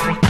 Africa.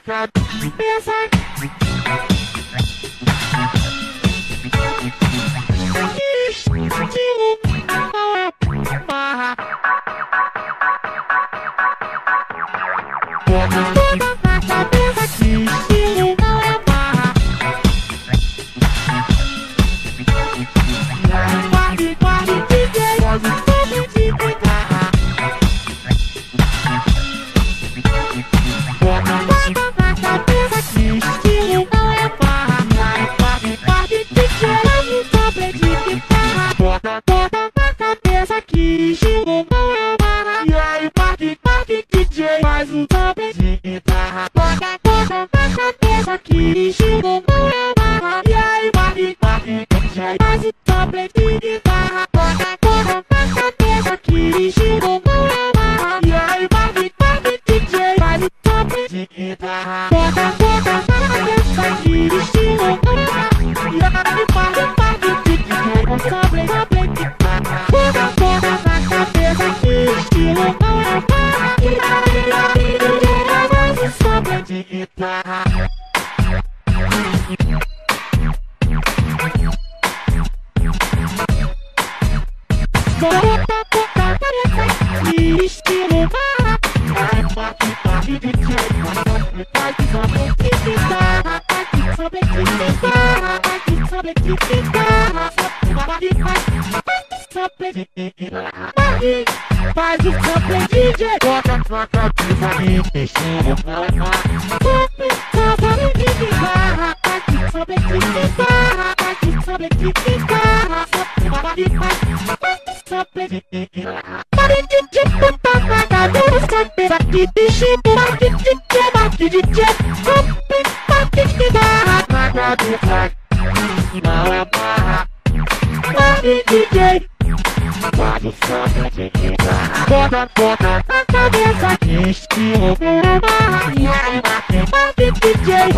pensa. Faz o toque de guitarra. Bota, bota na cabeça que não é barra. E aí, guarde, guarde, DJ, faz o toque de guitarra. Bota, bota na cabeça que não é barra. E aí, guarde, guarde, DJ, faz o toque de guitarra. Bota, bota na cabeça que não é barra. E aí, guarde, guarde, DJ, faz de guitarra. Bye. Sabe de faz o sample DJ Bota sua cabeça e estilo barra Sabe, sabe de guitarra Vai que sabe que guitarra Vai que sabe que guitarra Vai, vai, vai Sabe de guitarra Pare de te botar na cabeça Bate de chico, bate de tchê, bate de tchê Sabe, bate de guitarra Na cabeça Não é barra Bate DJ Faz o samba de guitarra Bota, bota na cabeça que estilo é E aí bate, bate DJ